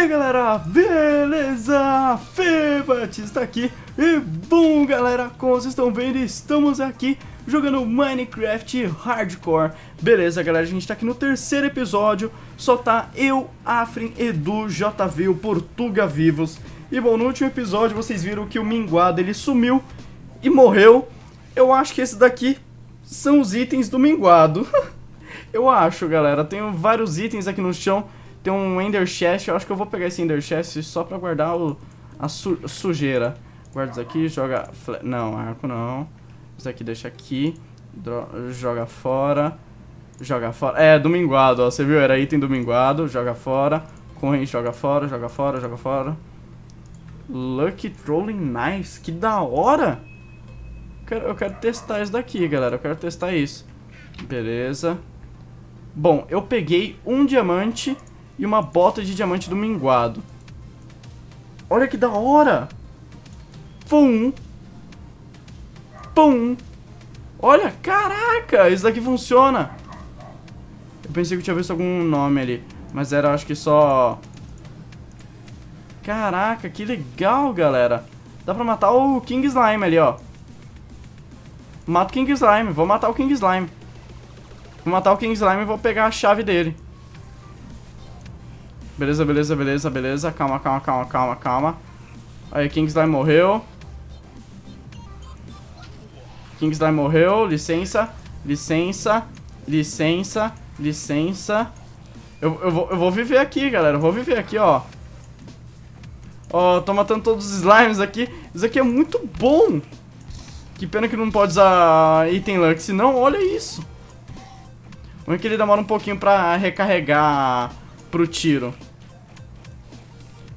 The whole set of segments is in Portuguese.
aí galera, beleza? Febat está aqui. E bom galera, como vocês estão vendo, estamos aqui jogando Minecraft Hardcore. Beleza galera, a gente está aqui no terceiro episódio, só tá eu, Afrin, Edu, JV, o Portuga vivos. E bom, no último episódio vocês viram que o Minguado ele sumiu e morreu. Eu acho que esse daqui são os itens do Minguado. Eu acho galera, tenho vários itens aqui no chão tem um Ender Chest, eu acho que eu vou pegar esse Ender Chest só pra guardar o, a su sujeira. Guarda isso aqui, joga... Não, arco não. Isso aqui deixa aqui. joga fora. Joga fora. É, dominguado, ó. Você viu? Era item dominguado. Joga fora. Corrente, joga fora, joga fora, joga fora. Lucky Trolling Knives. Que da hora! Eu quero, eu quero testar isso daqui, galera. Eu quero testar isso. Beleza. Bom, eu peguei um diamante e uma bota de diamante do minguado. Olha que da hora! Pum! Pum! Olha, caraca! Isso daqui funciona! Eu pensei que eu tinha visto algum nome ali. Mas era, acho que só... Caraca, que legal, galera. Dá pra matar o King Slime ali, ó. Mata o King Slime. Vou matar o King Slime. Vou matar o King Slime e vou pegar a chave dele. Beleza, beleza, beleza, beleza. Calma, calma, calma, calma, calma. Aí, Kingslime morreu. Kingslime morreu. Licença, licença, licença, licença. Eu, eu, vou, eu vou viver aqui, galera. Eu vou viver aqui, ó. Ó, tô matando todos os slimes aqui. Isso aqui é muito bom. Que pena que não pode usar item luck. Senão, olha isso. Vamos que ele demora um pouquinho pra recarregar pro tiro.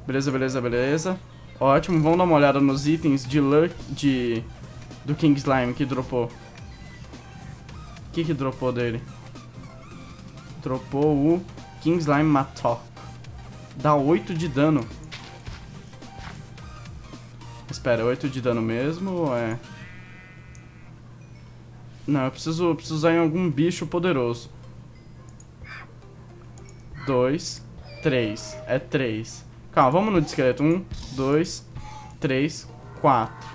Beleza, beleza, beleza. Ótimo, vamos dar uma olhada nos itens de luck de do King Slime que dropou. O que que dropou dele? Dropou o King Slime Matok. Dá 8 de dano. Espera, 8 de dano mesmo ou é... Não, eu preciso, eu preciso usar em algum bicho poderoso. 2, 3. É 3. Calma, vamos no de esqueleto. Um, dois, três, quatro.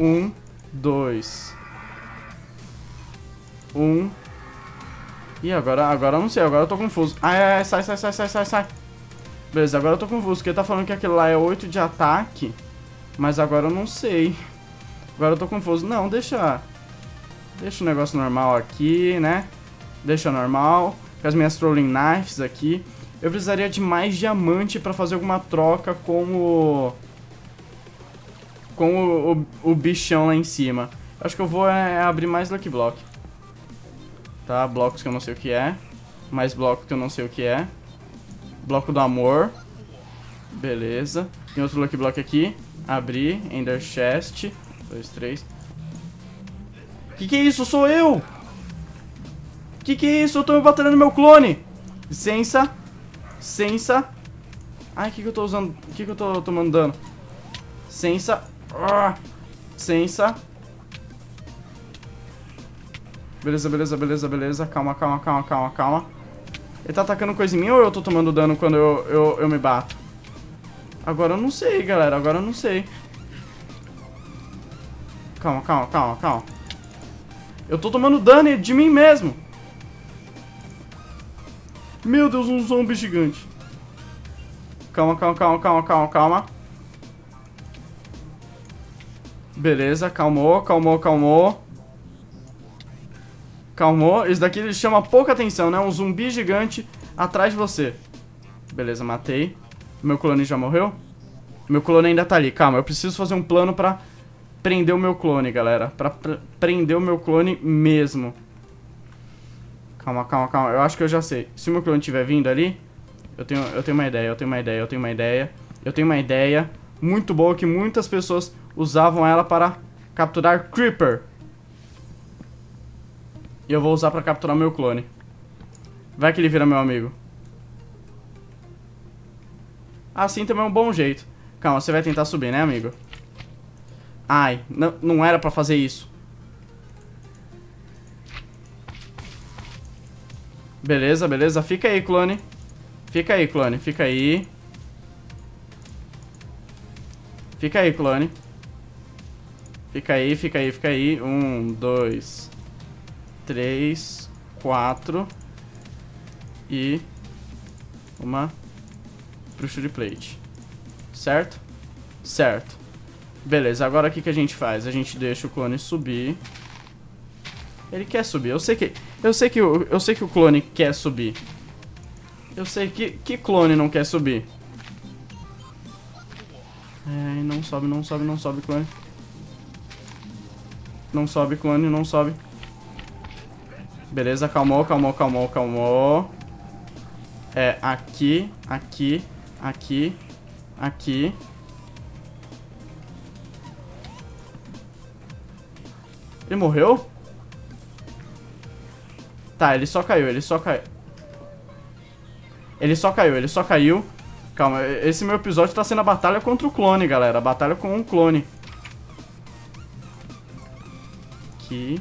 Um, dois. Um. E agora, agora eu não sei, agora eu tô confuso. Ai, ai, ai, sai, sai, sai, sai, sai, sai. Beleza, agora eu tô confuso, porque ele tá falando que aquele lá é 8 de ataque. Mas agora eu não sei. Agora eu tô confuso. Não, deixa... Deixa o negócio normal aqui, né? Deixa normal com as minhas Trolling Knives aqui. Eu precisaria de mais diamante para fazer alguma troca com o... Com o, o, o, bichão lá em cima. Acho que eu vou é, abrir mais Lucky Block. Tá, blocos que eu não sei o que é. Mais blocos que eu não sei o que é. Bloco do amor. Beleza. Tem outro Lucky Block aqui. Abrir. Ender Chest. Dois, três. Que que é isso? Sou eu! Que que é isso? Eu tô no meu clone. Licença. Licença. Ai, que que eu tô usando? Que que eu tô tomando dano? Licença. Ah. Licença. Beleza, beleza, beleza, beleza. Calma, calma, calma, calma, calma. Ele tá atacando coisa em mim ou eu tô tomando dano quando eu, eu, eu me bato? Agora eu não sei, galera. Agora eu não sei. Calma, calma, calma, calma. Eu tô tomando dano de mim mesmo. Meu Deus, um zombie gigante. Calma, calma, calma, calma, calma, calma. Beleza, calmou, calmou, calmou. Calmou. Esse daqui chama pouca atenção, né? Um zumbi gigante atrás de você. Beleza, matei. Meu clone já morreu? Meu clone ainda tá ali. Calma, eu preciso fazer um plano pra prender o meu clone, galera. Pra prender o meu clone mesmo. Calma, calma, calma. Eu acho que eu já sei. Se o meu clone estiver vindo ali, eu tenho, eu tenho uma ideia, eu tenho uma ideia, eu tenho uma ideia. Eu tenho uma ideia muito boa que muitas pessoas usavam ela para capturar Creeper. E eu vou usar para capturar meu clone. Vai que ele vira meu amigo. Assim também é um bom jeito. Calma, você vai tentar subir, né, amigo? Ai, não, não era pra fazer isso. Beleza, beleza. Fica aí, clone. Fica aí, clone, fica aí. Fica aí, clone. Fica aí, fica aí, fica aí. Um, dois, três, quatro. E uma de plate. Certo? Certo. Beleza, agora o que, que a gente faz? A gente deixa o clone subir. Ele quer subir. Eu sei que eu sei que eu sei que o clone quer subir. Eu sei que que clone não quer subir. É, não sobe, não sobe, não sobe, clone. Não sobe, clone, não sobe. Beleza, calmou, calmou, calmou, calmou. É, aqui, aqui, aqui, aqui. Ele morreu? Tá, ele só caiu, ele só caiu. Ele só caiu, ele só caiu. Calma, esse meu episódio tá sendo a batalha contra o clone, galera. A batalha com um clone. Aqui.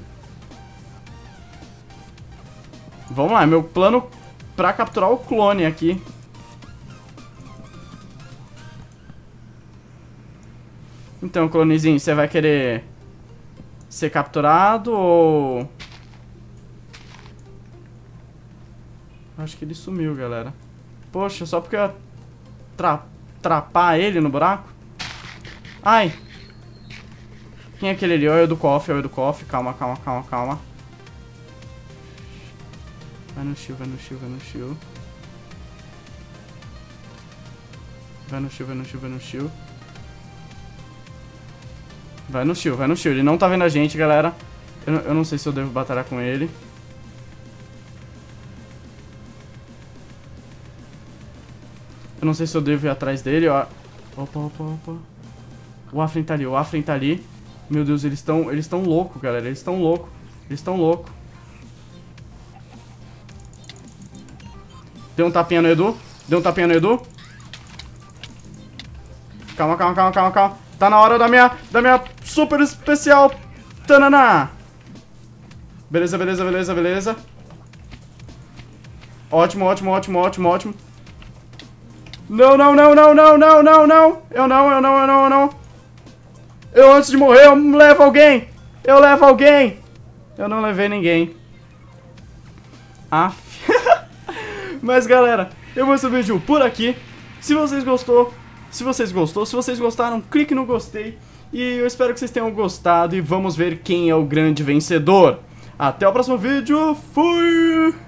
Vamos lá, meu plano pra capturar o clone aqui. Então, clonezinho, você vai querer ser capturado ou... Acho que ele sumiu, galera. Poxa, só porque eu tra trapar ele no buraco? Ai! Quem é aquele ali? É o do cofre, é o do cofre. Calma, calma, calma, calma. Vai no shield, vai no shield, vai no shield. Vai no shield, vai no shield, vai no shield. Vai no shield, vai no shield. Ele não tá vendo a gente, galera. Eu, eu não sei se eu devo batalhar com ele. Eu não sei se eu devo ir atrás dele, ó. Opa, opa, opa. O Afren tá ali, o Afren tá ali. Meu Deus, eles estão eles estão loucos, galera. Eles estão loucos. Eles estão loucos. Deu um tapinha no Edu. Deu um tapinha no Edu. Calma, calma, calma, calma, calma. Tá na hora da minha, da minha super especial. Tananá. Beleza, beleza, beleza, beleza. Ótimo, ótimo, ótimo, ótimo, ótimo. Não, não, não, não, não, não, não, não. Eu não, eu não, eu não, eu não. Eu antes de morrer, eu levo alguém. Eu levo alguém. Eu não levei ninguém. Aff. Mas galera, eu vou esse vídeo por aqui. Se vocês gostou, se vocês gostou, se vocês gostaram, clique no gostei. E eu espero que vocês tenham gostado e vamos ver quem é o grande vencedor. Até o próximo vídeo. Fui!